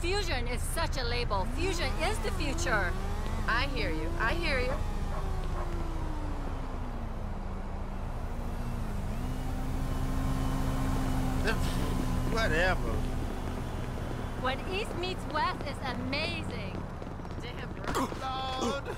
Fusion is such a label. Fusion is the future. I hear you. I hear you. Whatever. When East meets West is amazing. Damn right. Lord.